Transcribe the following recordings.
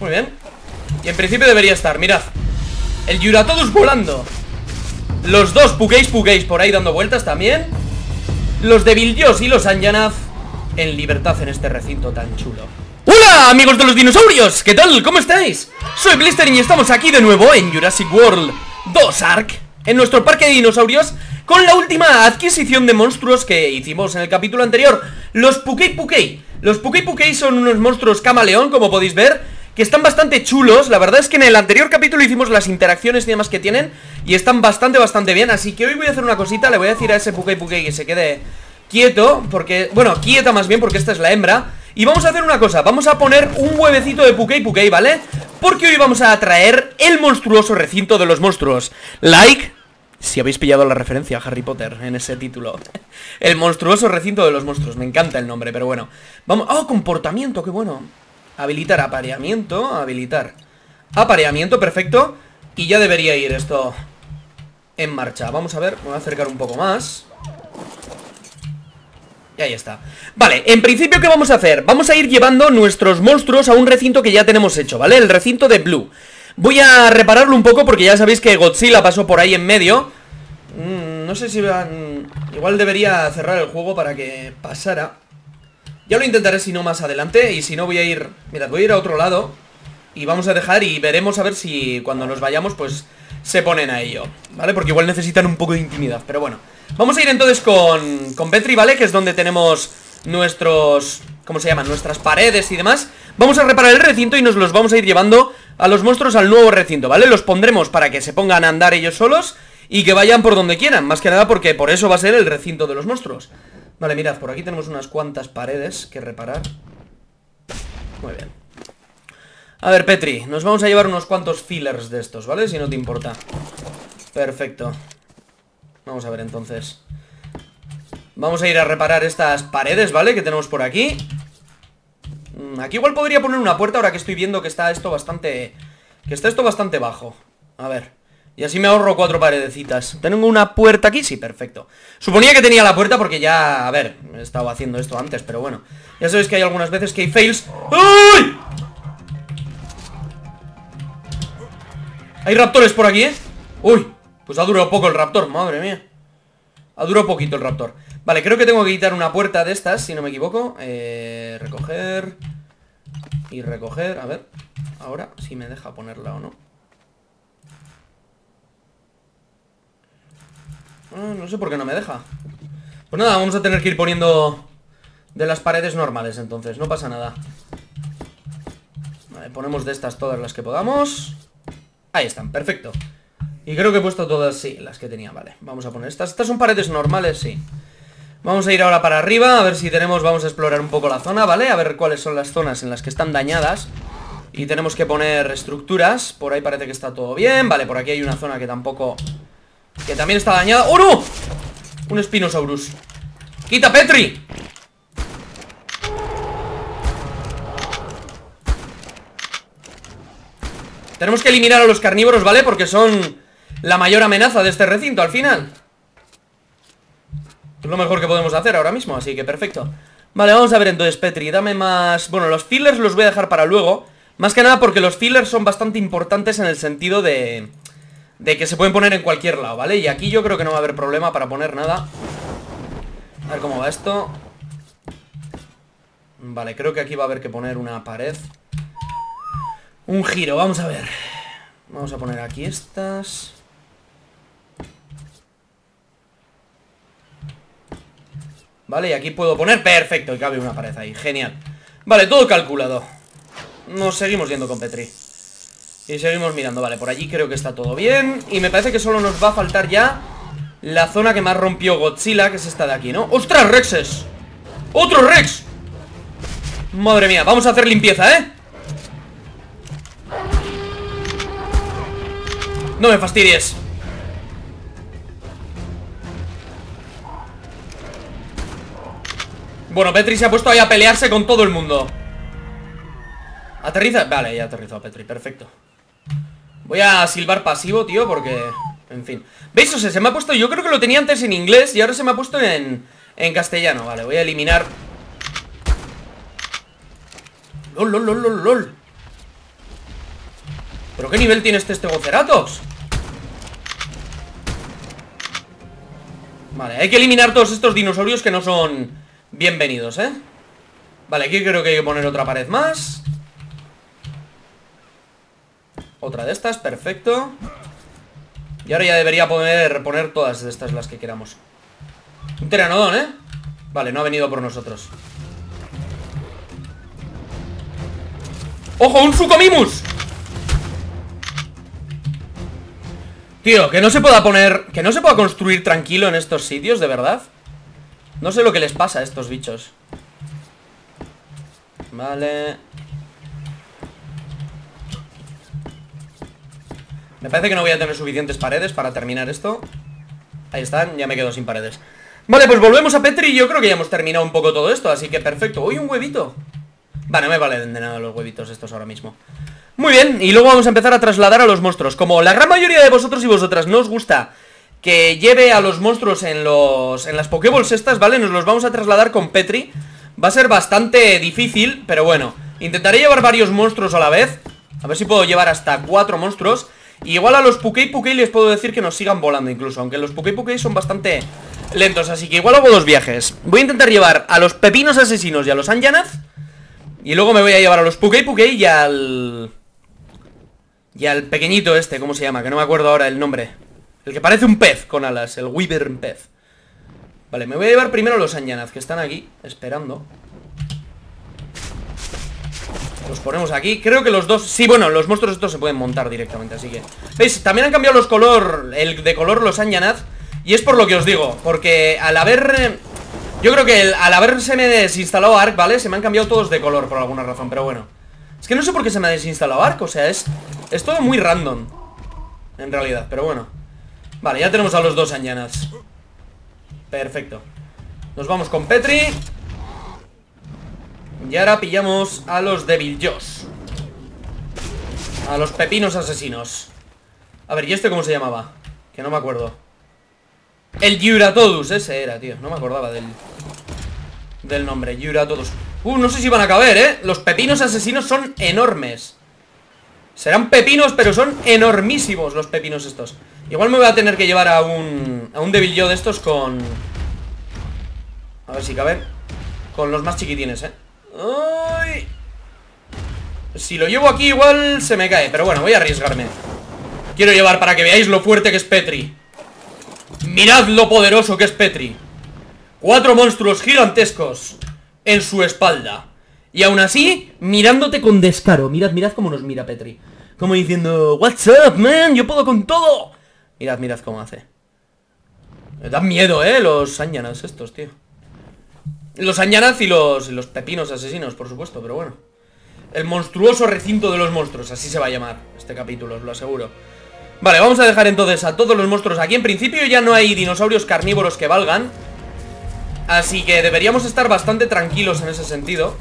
Muy bien. Y en principio debería estar, mirad. El Yuratodus volando. Los dos Pukeis Pukeis por ahí dando vueltas también. Los de y los Anjanaz En libertad en este recinto tan chulo. ¡Hola amigos de los dinosaurios! ¿Qué tal? ¿Cómo estáis? Soy Blister y estamos aquí de nuevo en Jurassic World 2 Ark En nuestro parque de dinosaurios Con la última adquisición de monstruos que hicimos en el capítulo anterior. Los Pukei Pukei Los Pukei Pukei son unos monstruos camaleón, como podéis ver Que están bastante chulos. La verdad es que en el anterior capítulo hicimos las interacciones y demás que tienen Y están bastante, bastante bien. Así que hoy voy a hacer una cosita Le voy a decir a ese Pukei Pukei que se quede quieto Porque, bueno, quieta más bien porque esta es la hembra. Y vamos a hacer una cosa, vamos a poner un huevecito de Pukei Pukei, ¿vale? Porque hoy vamos a traer el monstruoso recinto de los monstruos. Like, si habéis pillado la referencia a Harry Potter en ese título. El monstruoso recinto de los monstruos, me encanta el nombre, pero bueno. Vamos, ¡oh, comportamiento, qué bueno! Habilitar apareamiento, habilitar Apareamiento, perfecto. Y ya debería ir esto en marcha. Vamos a ver, me voy a acercar un poco más. Y ahí está. Vale, en principio, ¿qué vamos a hacer? Vamos a ir llevando nuestros monstruos a un recinto que ya tenemos hecho, ¿vale? El recinto de Blue. Voy a repararlo un poco porque ya sabéis que Godzilla pasó por ahí en medio. Mm, No sé si van... Igual debería cerrar el juego para que pasara Ya lo intentaré si no más adelante Y si no voy a ir... Mirad, voy a ir a otro lado Y vamos a dejar y veremos a ver si cuando nos vayamos pues se ponen a ello ¿Vale? Porque igual necesitan un poco de intimidad, pero bueno Vamos a ir entonces con, con Petri, ¿vale? Que es donde tenemos nuestros... ¿Cómo se llaman? Nuestras paredes y demás Vamos a reparar el recinto y nos los vamos a ir llevando a los monstruos al nuevo recinto, ¿vale? Los pondremos para que se pongan a andar ellos solos y que vayan por donde quieran Más que nada porque por eso va a ser el recinto de los monstruos Vale, mirad, por aquí tenemos unas cuantas paredes que reparar. Muy bien. A ver, Petri, nos vamos a llevar unos cuantos fillers de estos, ¿vale? Si no te importa. Perfecto. Vamos a ver entonces. Vamos a ir a reparar estas paredes, ¿vale? Que tenemos por aquí. Mm, Aquí igual podría poner una puerta ahora que estoy viendo que está esto bastante... Que está esto bastante bajo. A ver Y así me ahorro cuatro paredecitas ¿Tengo una puerta aquí? Sí, perfecto Suponía que tenía la puerta porque ya... A ver, he estado haciendo esto antes, pero bueno Ya sabéis que hay algunas veces que hay fails ¡Uy! Hay raptores por aquí, ¿eh? ¡Uy! Pues ha durado poco el raptor, madre mía Ha durado poquito el raptor Vale, creo que tengo que quitar una puerta de estas Si no me equivoco eh, Recoger Y recoger, a ver Ahora, si me deja ponerla o no ah, No sé por qué no me deja. Pues nada, vamos a tener que ir poniendo De las paredes normales entonces. No pasa nada. Vale, ponemos de estas todas las que podamos. Ahí están, perfecto. Y creo que he puesto todas, sí, las que tenía, vale. Vamos a poner estas, estas son paredes normales, sí. Vamos a ir ahora para arriba, a ver si tenemos, vamos a explorar un poco la zona, ¿vale? A ver cuáles son las zonas en las que están dañadas. Y tenemos que poner estructuras. Por ahí parece que está todo bien, vale, por aquí hay una zona que tampoco... Que también está dañada ¡Oh, no! Un Spinosaurus ¡Quita, Petri! Tenemos que eliminar a los carnívoros, ¿vale? Porque son la mayor amenaza de este recinto al final Es lo mejor que podemos hacer ahora mismo, así que perfecto Vale, vamos a ver entonces, Petri, dame más... Bueno, los fillers los voy a dejar para luego Más que nada porque los fillers son bastante importantes en el sentido de... De que se pueden poner en cualquier lado, ¿vale? Y aquí yo creo que no va a haber problema para poner nada. A ver cómo va esto. Vale, creo que aquí va a haber que poner una pared. Un giro, vamos a ver. Vamos a poner aquí estas. Vale, y aquí puedo poner, perfecto, y cabe una pared ahí, genial. Vale, todo calculado. Nos seguimos yendo con Petri Y seguimos mirando, vale, por allí creo que está todo bien Y me parece que solo nos va a faltar ya La zona que más rompió Godzilla Que es esta de aquí, ¿no? ¡Ostras, Rexes! ¡Otro Rex! Madre mía, vamos a hacer limpieza, ¿eh? No me fastidies Bueno, Petri se ha puesto ahí a pelearse con todo el mundo Aterriza Vale, ya aterrizó Petri, perfecto Voy a silbar pasivo, tío, porque... En fin ¿Veis? O sea, se me ha puesto... Yo creo que lo tenía antes en inglés Y ahora se me ha puesto en... En castellano Vale, voy a eliminar... LOL, lol, lol, lol, lol ¿Pero qué nivel tiene este Stegoceratops? Vale, hay que eliminar todos estos dinosaurios que no son bienvenidos, ¿eh? Vale, aquí creo que hay que poner otra pared más Otra de estas, perfecto Y ahora ya debería poder poner todas estas las que queramos Un teranodón, ¿eh? Vale, no ha venido por nosotros ¡Ojo, un Sucomimus! Tío, que no se pueda poner... Que no se pueda construir tranquilo en estos sitios, ¿de verdad? No sé lo que les pasa a estos bichos Vale Me parece que no voy a tener suficientes paredes para terminar esto. Ahí están, ya me quedo sin paredes. Vale, pues volvemos a Petri y yo creo que ya hemos terminado un poco todo esto Así que perfecto, ¡uy, un huevito! Vale, me valen de nada los huevitos estos ahora mismo. Muy bien, y luego vamos a empezar a trasladar a los monstruos. Como la gran mayoría de vosotros y vosotras no os gusta que lleve a los monstruos en los en las Pokéballs estas, ¿vale? Nos los vamos a trasladar con Petri. Va a ser bastante difícil, pero bueno Intentaré llevar varios monstruos a la vez. A ver si puedo llevar hasta cuatro monstruos igual a los Pukei Pukei les puedo decir que nos sigan volando incluso Aunque los Pukei Pukei son bastante lentos Así que igual hago dos viajes. Voy a intentar llevar a los Pepinos Asesinos y a los Anjanath Y luego me voy a llevar a los Pukei Pukei y al... Y al pequeñito este, ¿cómo se llama? Que no me acuerdo ahora el nombre. El que parece un pez con alas, el Weaver pez. Vale, me voy a llevar primero a los Anjanaz Que están aquí, esperando Los ponemos aquí. Creo que los dos... Sí, bueno, los monstruos estos se pueden montar directamente Así que... ¿Veis? También han cambiado los color El de color los Anjanaz Y es por lo que os digo Porque al haber... Yo creo que al haberse me desinstalado Ark, ¿vale? Se me han cambiado todos de color por alguna razón Pero bueno. Es que no sé por qué se me ha desinstalado Ark O sea, es... Es todo muy random En realidad, pero bueno. Vale, ya tenemos a los dos Anjanas Perfecto. Nos vamos con Petri Y ahora pillamos a los Devil Josh. A los pepinos asesinos. A ver, ¿y este cómo se llamaba? Que no me acuerdo. El Yuratodus, ese era, tío. No me acordaba del Del nombre, Yuratodus Uh, no sé si van a caber, ¿eh? Los pepinos asesinos son enormes. Serán pepinos, pero son enormísimos los pepinos estos. Igual me voy a tener que llevar a un... A un Devil Yo de estos con... A ver si caben Con los más chiquitines, ¿eh? Si lo llevo aquí igual se me cae Pero bueno, voy a arriesgarme. Quiero llevar para que veáis lo fuerte que es Petri. Mirad lo poderoso que es Petri. Cuatro monstruos gigantescos En su espalda. Y aún así, mirándote con descaro. Mirad, mirad cómo nos mira Petri. Como diciendo, what's up, man, yo puedo con todo Mirad, mirad cómo hace. Me dan miedo, eh, los añanas estos, tío Los añanas y los, los pepinos asesinos, por supuesto, pero bueno. El monstruoso recinto de los monstruos Así se va a llamar este capítulo, os lo aseguro. Vale, vamos a dejar entonces a todos los monstruos aquí. En principio ya no hay dinosaurios carnívoros que valgan Así que deberíamos estar bastante tranquilos en ese sentido.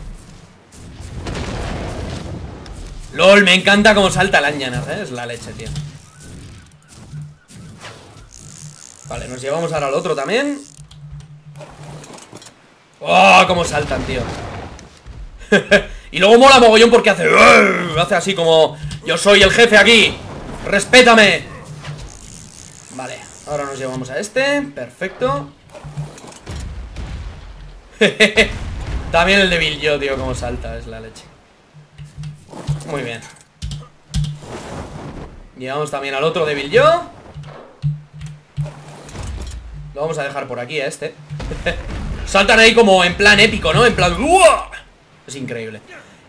LOL, me encanta cómo salta el Anjanar, ¿eh? Es la leche, tío. Vale, nos llevamos ahora al otro también ¡Oh! Cómo saltan, tío Y luego mola mogollón porque hace Hace así como Yo soy el jefe aquí Respétame Vale, ahora nos llevamos a este Perfecto. También el de yo, tío, cómo salta Es la leche. Muy bien. Llevamos también al otro débil yo. Lo vamos a dejar por aquí a este Saltan ahí como en plan épico, ¿no? En plan... Es increíble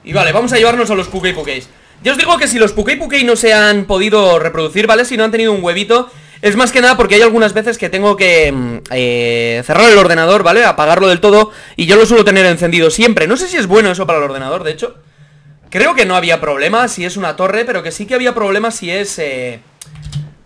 Y vale, vamos a llevarnos a los Pukei Pukeis Ya os digo que si los Pukei Pukei no se han podido reproducir, ¿vale? Si no han tenido un huevito es más que nada porque hay algunas veces que tengo que mm, eh, cerrar el ordenador, ¿vale? Apagarlo del todo y yo lo suelo tener encendido siempre. No sé si es bueno eso para el ordenador, de hecho. Creo que no había problema si es una torre, pero que sí que había problema si es... Eh,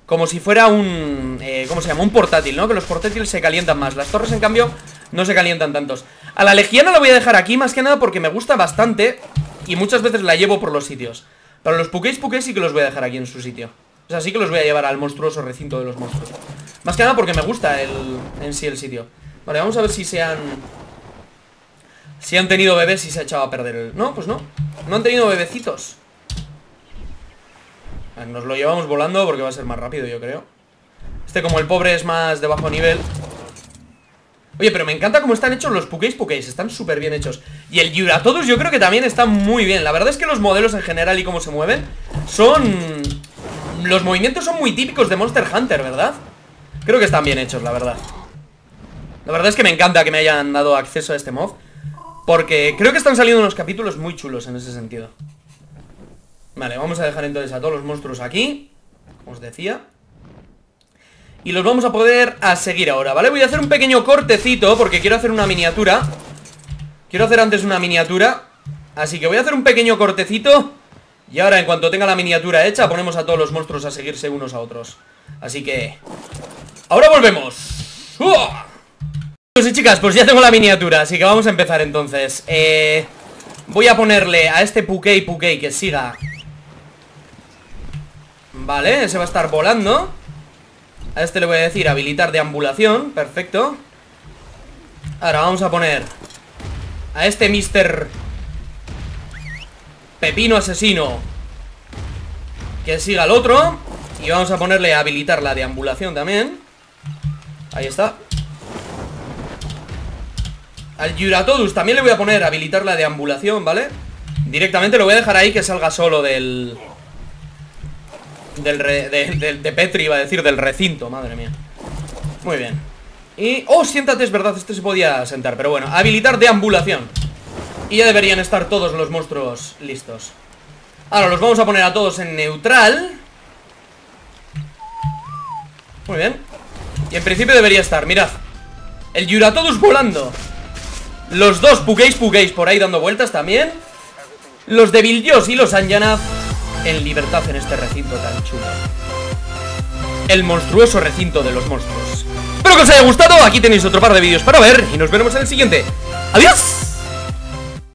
como si fuera un... Eh, ¿Cómo se llama? Un portátil, ¿no? Que los portátiles se calientan más. Las torres, en cambio, no se calientan tantos. A la legiana la voy a dejar aquí, más que nada porque me gusta bastante y muchas veces la llevo por los sitios. Para los Pukeis Pukeis sí que los voy a dejar aquí en su sitio. O sea, sí que los voy a llevar al monstruoso recinto de los monstruos. Más que nada porque me gusta el, en sí el sitio. Vale, vamos a ver si se han... Si han tenido bebés y se ha echado a perder el... No, pues no No han tenido bebecitos Nos lo llevamos volando porque va a ser más rápido, yo creo. Este como el pobre es más de bajo nivel Oye, pero me encanta cómo están hechos los Pukeis Pukeis Están súper bien hechos. Y el Yuratodos yo creo que también está muy bien. La verdad es que los modelos en general y cómo se mueven Son... Los movimientos son muy típicos de Monster Hunter, ¿verdad? Creo que están bien hechos, la verdad. La verdad es que me encanta que me hayan dado acceso a este mod Porque creo que están saliendo unos capítulos muy chulos en ese sentido. Vale, vamos a dejar entonces a todos los monstruos aquí Como os decía y los vamos a poder a seguir ahora, ¿vale? Voy a hacer un pequeño cortecito porque quiero hacer una miniatura. Quiero hacer antes una miniatura. Así que voy a hacer un pequeño cortecito. Y ahora en cuanto tenga la miniatura hecha Ponemos a todos los monstruos a seguirse unos a otros. Así que... Ahora volvemos. Pues sí chicas, pues ya tengo la miniatura Así que vamos a empezar entonces. Eh... Voy a ponerle a este Pukei Pukei que siga. Vale, ese va a estar volando a este le voy a decir habilitar deambulación Perfecto Ahora vamos a poner A este Mr. Pepino asesino Que siga al otro Y vamos a ponerle a habilitar la deambulación también Ahí está Al Yuratodus también le voy a poner a habilitar la deambulación, ¿vale? Directamente lo voy a dejar ahí que salga solo del... Del de, Petri, iba a decir, del recinto, madre mía. Muy bien. Y, oh, siéntate, es verdad, este se podía sentar Pero bueno, habilitar deambulación. Y ya deberían estar todos los monstruos listos. Ahora los vamos a poner a todos en neutral. Muy bien. Y en principio debería estar, mirad. El Yuratodus volando. Los dos Pukeis Pukeis por ahí dando vueltas también. Los de Bildios y los Anjanaz en libertad en este recinto tan chulo. El monstruoso recinto de los monstruos. Espero que os haya gustado, aquí tenéis otro par de vídeos para ver y nos veremos en el siguiente. ¡Adiós!